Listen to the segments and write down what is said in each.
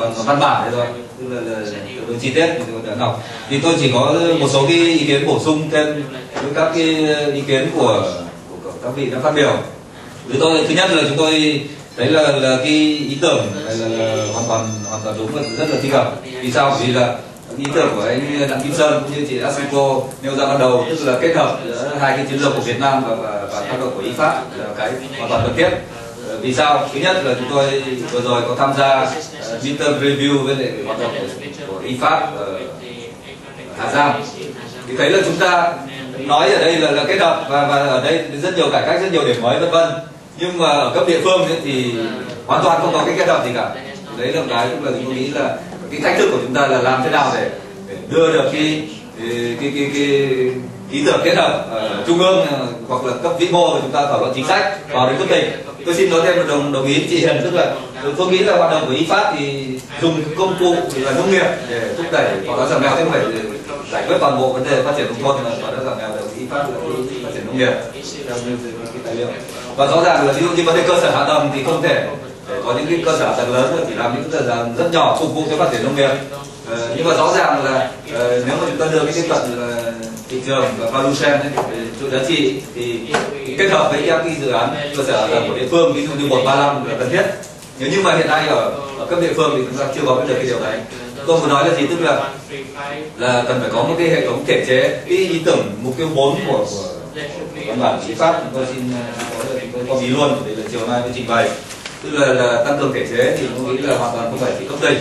bằng văn bản rồi. Tức là, là, chi tiết đã đọc. Thì tôi chỉ có một số cái ý kiến bổ sung thêm với các cái ý kiến của, của các vị đã phát biểu. Với tôi thứ nhất là chúng tôi đấy là là cái ý tưởng là, là, là hoàn toàn hoàn toàn đúng và rất là thích hợp. Vì sao? Vì là ý tưởng của anh đặng kim sơn cũng như chị Asuko nêu ra ban đầu tức là kết hợp giữa hai cái chiến lược của Việt Nam và và, và tác động của ý pháp là cái hoàn toàn cần thiết. Ờ, vì sao? Thứ nhất là chúng tôi vừa rồi có tham gia midterm review với lại hoạt động của, của y pháp ở Hà Giang. Thì thấy là chúng ta nói ở đây là là kết hợp và và ở đây rất nhiều cải cách rất nhiều điểm mới vân vân. Nhưng mà ở cấp địa phương ấy thì hoàn toàn không có cái kết hợp gì cả. Đấy là cái cũng là tôi nghĩ là cái thách thức của chúng ta là làm thế nào để, để đưa được cái cái cái, cái, cái ý tưởng kết hợp ở trung ương hoặc là cấp vĩ mô của chúng ta thảo luận chính sách vào đến cấp tỉnh tôi xin nói thêm một đồng đồng ý chị Hiền tức là tôi nghĩ là hoạt động của y pháp thì dùng công cụ là nông nghiệp để thúc đẩy đó giảm nghèo không phải giải quyết toàn bộ vấn đề phát triển nông thôn mà đó giảm nghèo được y pháp là phát triển nông nghiệp. Theo như cái tài liệu. Và rõ ràng là ví dụ như vấn đề cơ sở hạ tầng thì không thể để có những cái cơ sở tầng lớn chỉ làm những cơ sở rất nhỏ phục vụ cho phát triển nông nghiệp. Ờ, nhưng mà rõ ràng là ờ, nếu mà chúng ta đưa cái tiếp cận là thị trường và value chuỗi giá trị thì kết hợp với các cái dự án cơ sở ở tầng của địa phương ví dụ như 135 là cần thiết. Nếu như mà hiện nay ở, ở cấp địa phương thì chúng ta chưa có được cái điều này tôi muốn nói là gì? Tức là là cần phải có một cái hệ thống thể chế cái ý tưởng mục tiêu 4 của của văn bản chính pháp. Chúng tôi xin à, tôi có ý luôn để là chiều nay tôi trình bày. Tức là, là tăng cường thể chế thì tôi nghĩ là hoàn toàn không phải chỉ cấp tỉnh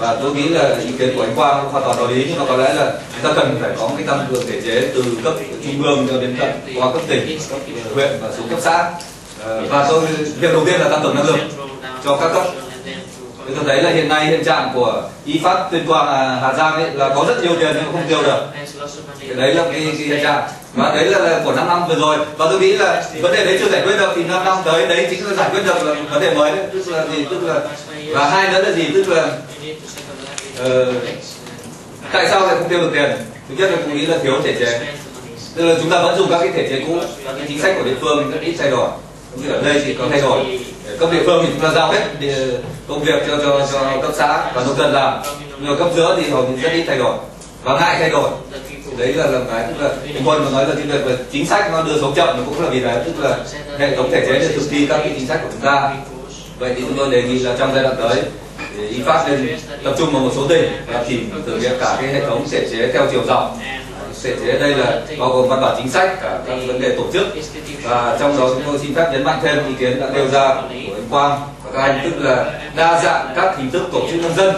và tôi nghĩ là ý kiến của anh Quang hoàn toàn hợp lý nhưng mà có lẽ là chúng ta cần phải có một cái tăng cường thể chế từ cấp trung ương cho đến tận qua cấp tỉnh, cấp huyện và xuống cấp xã. Ờ, và tôi, việc đầu tiên là tăng cường năng lực cho các cấp. Chúng tôi thấy là hiện nay hiện trạng của y pháp tuyên quang à, hà giang ấy là có rất nhiều tiền nhưng mà không tiêu được. Thì đấy là cái, cái hiện trạng. Và đấy là, là của 5 năm vừa rồi. Và tôi nghĩ là vấn đề đấy chưa giải quyết được thì 5 năm tới đấy chính là giải quyết được là vấn đề mới đấy. Tức là gì? Tức là và hai nữa là gì? Tức là uh, tại sao lại không tiêu được tiền? Thứ nhất là tôi nghĩ là thiếu thể chế. Tức là chúng ta vẫn dùng các cái thể chế cũ. Các cái chính sách của địa phương rất ít thay đổi. Cũng như ở đây thì có thay đổi cấp địa phương thì chúng ta giao hết công việc cho cho cho cấp xã và nông dân làm. Nhưng mà cấp giữa thì hầu như rất ít thay đổi. Và ngại thay đổi. Đấy là làm cái, tức là anh quân mà nói là cái việc là chính sách nó đưa xuống chậm, nó cũng là vì là, tức là hệ thống thể chế để thực thi các cái chính sách của chúng ta. Vậy thì chúng tôi đề nghị là trong giai đoạn tới, thì y pháp nên tập trung vào một số tỉnh và chỉ thử nghiệm cả cái hệ thống thể chế theo chiều rộng thể chế đây là bao gồm văn bản chính sách cả các vấn đề tổ chức. Và trong đó chúng tôi xin phép nhấn mạnh thêm ý kiến đã nêu ra của anh Quang và các anh tức là đa dạng các hình thức tổ chức nông dân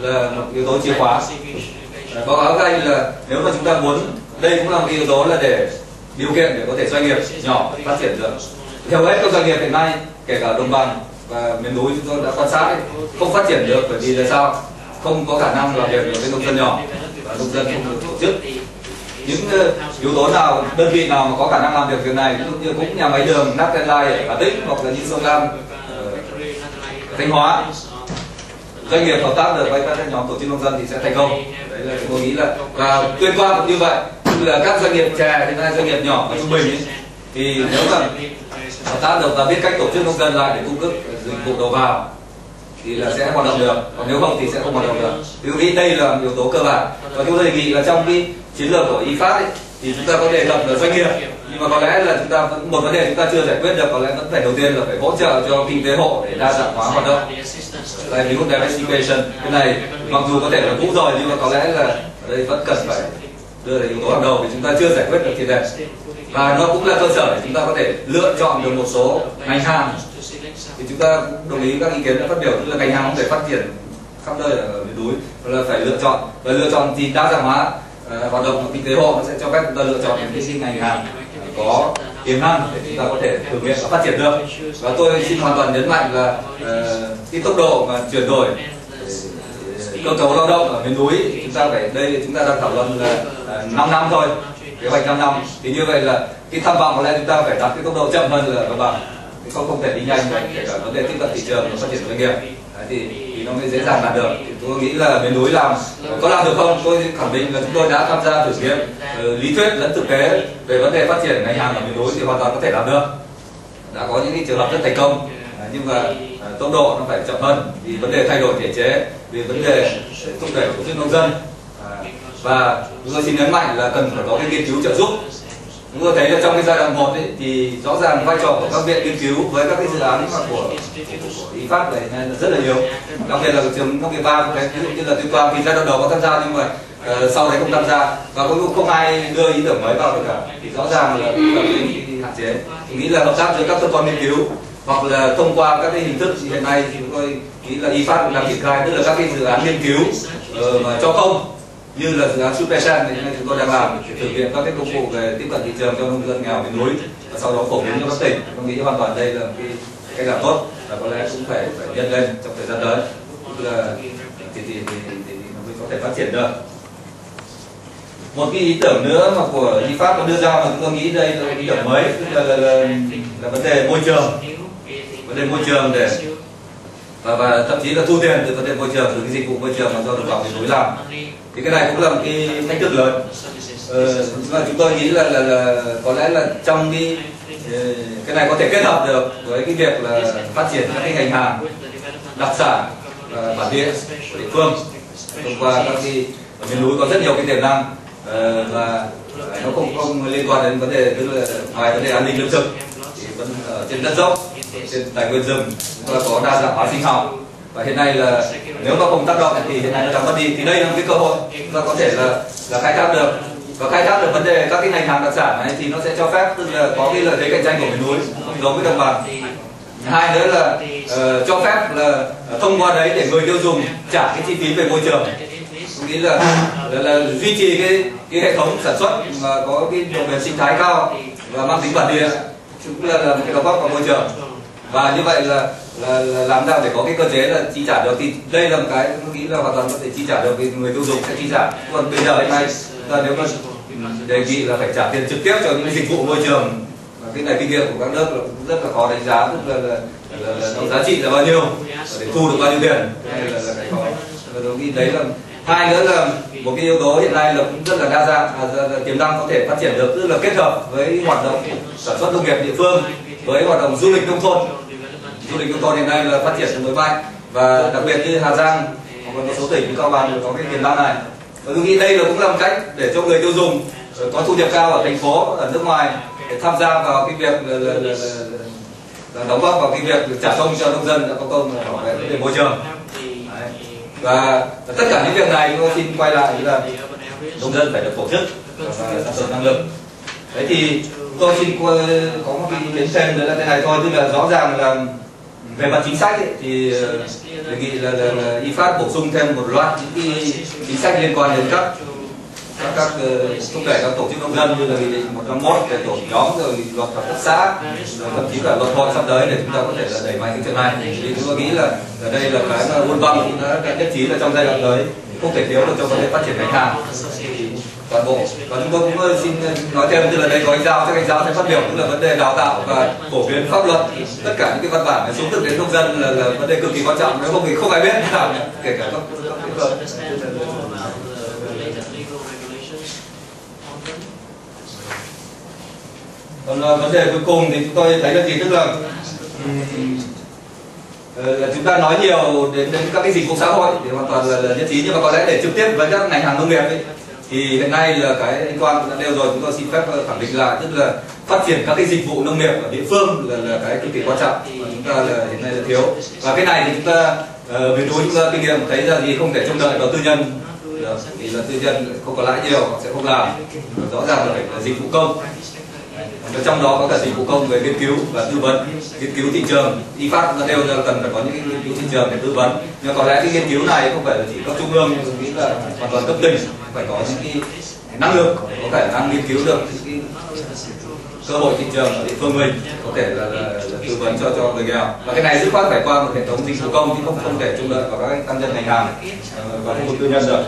là một yếu tố chìa khóa. Báo cáo các anh là nếu mà chúng ta muốn đây cũng là một yếu tố là để điều kiện để có thể doanh nghiệp nhỏ phát triển được. Theo hết các doanh nghiệp hiện nay kể cả đồng bằng và miền núi chúng tôi đã quan sát ấy, không phát triển được bởi vì là sao? Không có khả năng làm việc với nông dân nhỏ và nông dân không được tổ chức. Những ờ, yếu tố nào đơn vị nào mà có khả năng làm việc việc này ví dụ như cũng nhà máy đường Nattenline ở Hà Tĩnh hoặc là như sông Lam ờ, Thanh Hóa. Doanh nghiệp hợp tác được với các nhóm tổ chức nông dân thì sẽ thành công. Đấy là tôi nghĩ là và tuyên quang cũng như vậy. Như là các doanh nghiệp chè hiện nay doanh nghiệp nhỏ và trung bình ấy, thì nếu mà hợp tác được và biết cách tổ chức nông dân lại để cung cấp dịch vụ đầu vào thì là sẽ hoạt động được. Còn nếu không thì sẽ không hoạt động được. Thì tôi nghĩ đây là yếu tố cơ bản. Và chúng tôi đề nghị là trong cái chiến lược của y pháp ấy, thì chúng ta có đề cập là doanh nghiệp. Nhưng mà có lẽ là chúng ta vẫn một vấn đề chúng ta chưa giải quyết được có lẽ vẫn phải đầu tiên là phải hỗ trợ cho kinh tế hộ để đa dạng hóa hoạt động. Là ví diversification. Cái này mặc dù có thể là cũ rồi nhưng mà có lẽ là ở đây vẫn cần phải đưa ra yếu tố hàng đầu vì chúng ta chưa giải quyết được triệt đề và nó cũng là cơ sở để chúng ta có thể lựa chọn được một số ngành hàng ta cũng đồng ý các ý kiến đã phát biểu, tức là ngành hàng không thể phát triển khắp nơi ở miền núi là phải lựa chọn. Và lựa chọn thì đa dạng hóa à, hoạt động kinh tế hộ nó sẽ cho phép chúng ta lựa chọn những cái ngành hàng có tiềm năng để chúng ta có thể thử nghiệm và phát triển được. Và tôi xin hoàn toàn nhấn mạnh là à, cái tốc độ mà chuyển đổi à, cơ cấu lao động ở miền núi, chúng ta phải, đây chúng ta đang thảo luận là 5 năm thôi, kế hoạch 5 năm. Thì như vậy là cái tham vọng có lẽ chúng ta phải đạt cái tốc độ chậm hơn là các bạn không không thể đi nhanh được kể cả vấn đề tiếp cận thị trường và phát triển doanh nghiệp. Đấy, thì, thì nó mới dễ dàng đạt được. Thì tôi nghĩ là miền núi làm có làm được không? Tôi khẳng định là chúng tôi đã tham gia thử nghiệm uh, lý thuyết lẫn thực tế về vấn đề phát triển ngành hàng ở miền núi thì hoàn toàn có thể làm được. Đã có những trường hợp rất thành công. Đấy, nhưng mà uh, tốc độ nó phải chậm hơn vì vấn đề thay đổi thể chế vì vấn đề ờ, thúc đẩy tổ chức nông dân. Và chúng tôi xin nhấn mạnh là cần phải có cái nghiên cứu trợ giúp chúng tôi thấy là trong cái giai đoạn một ấy, thì rõ ràng vai trò của các viện nghiên cứu với các cái dự án của, của, y pháp này rất là nhiều. Đặc biệt là trường công nghệ ba cái ví dụ như là tuyên quang thì giai đoạn đầu có tham gia nhưng mà uh, sau đấy không tham gia. Và cuối cùng không ai đưa ý tưởng mới vào được cả. Thì rõ ràng là là cái, hạn chế. Tôi nghĩ là hợp tác giữa các cơ quan nghiên cứu hoặc là thông qua các cái hình thức hiện nay thì chúng tôi nghĩ là y pháp cũng đang triển khai tức là các cái dự án nghiên cứu uh, mà cho không như là dự án Supersan thì chúng tôi đang làm thực hiện các cái công cụ về tiếp cận thị trường cho nông dân nghèo miền núi và sau đó phổ biến cho các tỉnh. Tôi nghĩ hoàn toàn đây là cái cách làm tốt và có lẽ cũng phải phải nhân lên trong thời gian tới. Tức là thì thì thì, thì, thì nó mới có thể phát triển được. Một cái ý tưởng nữa mà của y pháp có đưa ra mà tôi nghĩ đây là ý tưởng mới tức là, là, là, là vấn đề môi trường. Vấn đề môi trường để và, và thậm chí là thu tiền từ vấn đề môi trường từ cái dịch vụ môi trường mà do đồng bào miền núi làm. Thì cái này cũng là một cái thách thức lớn. Ờ, mà chúng tôi nghĩ là, là, là có lẽ là trong cái ờ, cái này có thể kết hợp được với cái việc là phát triển các cái ngành hàng đặc sản và bản địa của địa phương thông qua các cái ở miền núi có rất nhiều cái tiềm năng. Ờ, và nó không không liên quan đến vấn đề tức là ngoài vấn đề an ninh lương thực thì vẫn ở trên đất dốc trên tài nguyên rừng chúng ta có đa dạng hóa sinh học. Và hiện nay là nếu mà không tác động thì hiện nay nó đang mất đi. Thì đây là một cái cơ hội. Chúng ta có thể là là khai thác được. Và khai thác được vấn đề các cái ngành hàng đặc sản này thì nó sẽ cho phép tức là có cái lợi thế cạnh tranh của miền núi không giống với đồng bằng. Hai nữa là uh, cho phép là thông qua đấy để người tiêu dùng trả cái chi phí về môi trường. Tôi nghĩ là, là, là duy trì cái cái hệ thống sản xuất mà có cái độ bền sinh thái cao và mang tính bản địa cũng là, là một cái đóng góp vào môi trường và như vậy là, là, là làm sao để có cái cơ chế là chi trả được thì đây là một cái tôi nghĩ là hoàn toàn có thể chi trả được vì người tiêu dùng sẽ chi trả. Còn bây giờ hiện nay là nếu mà đề nghị là phải trả tiền trực tiếp cho những dịch vụ môi trường và cái này kinh nghiệm của các nước là cũng rất là khó đánh giá tức là, là, là, là, là giá trị là bao nhiêu để thu được bao nhiêu tiền hay là, là cái khó và tôi nghĩ đấy là hai nữa là một cái yếu tố hiện nay là cũng rất là đa dạng à, tiềm năng có thể phát triển được tức là kết hợp với hoạt động sản xuất nông nghiệp địa phương với hoạt động du lịch nông thôn du lịch nông thôn hiện nay là phát triển tương đối mạnh và đặc biệt như Hà Giang hoặc là một số tỉnh như Cao Bằng có cái tiềm năng này. Và tôi nghĩ đây là cũng là một cách để cho người tiêu dùng ờ, có thu nhập cao ở thành phố ở nước ngoài để tham gia vào cái việc là, là, là, là, đóng góp vào cái việc trả công cho nông dân có công bảo vệ vấn đề môi trường. Đấy. và tất cả những việc này tôi xin quay lại là nông dân phải được tổ chức và sản xuất năng lực. Đấy thì tôi xin có một cái ý kiến thêm là thế này thôi tức là rõ ràng là về mặt chính sách ấy, thì ờ, đề nghị là, là, là y phát bổ sung thêm một loạt những cái chính sách liên quan đến các các các ờ, thúc đẩy các tổ chức nông dân như là nghị định 151 về tổ nhóm rồi luật hợp tác xã rồi thậm chí cả luật hội sắp tới để chúng ta có thể là đẩy mạnh cái chuyện này. Thì chúng tôi nghĩ là ở đây là cái mà quân văn cũng đã, đã nhất trí là trong giai đoạn tới không thể thiếu được trong vấn đề phát triển ngành hàng toàn bộ. Và chúng tôi cũng xin nói thêm tức là đây có anh giao các anh giao sẽ phát biểu tức là vấn đề đào tạo và phổ biến pháp luật. Tất cả những cái văn bản xuống thực đến nông dân là, là vấn đề cực kỳ quan trọng. Nếu không thì không ai biết kể cả các các còn ờ, vấn đề cuối cùng thì chúng tôi thấy là gì? Tức là ờ, là chúng ta nói nhiều đến đến các cái dịch vụ xã hội thì hoàn toàn là, là nhất trí. Nhưng mà có lẽ để trực tiếp với các ngành hàng nông nghiệp ấy, thì hiện nay là cái anh Quang cũng đã nêu rồi chúng tôi xin phép ờ, khẳng định lại tức là phát triển các cái dịch vụ nông nghiệp ở địa phương là, là cái cực kỳ quan trọng mà chúng ta là hiện nay là thiếu. Và cái này thì chúng ta uh, miền núi chúng ta kinh nghiệm thấy ra gì không thể trông đợi vào tư nhân. Được là tư nhân không có lãi nhiều họ sẽ không làm. Rõ ràng là phải là dịch vụ công và trong đó có cả dịch vụ công về nghiên cứu và tư vấn nghiên cứu thị trường. Y phát nó đều là cần phải có những nghiên cứu thị trường để tư vấn. Nhưng có lẽ cái nghiên cứu này không phải là chỉ có trung ương tôi nghĩ là hoàn toàn cấp tỉnh phải có những cái năng lực có khả năng nghiên cứu được những cái cơ hội thị trường ở địa phương mình có thể là, là, là tư vấn cho cho người nghèo. Và cái này dứt khoát phải qua một hệ thống dịch vụ công chứ không không thể trông đợi vào các tăng nhân ngành hàng ờ, và khu vực tư nhân được.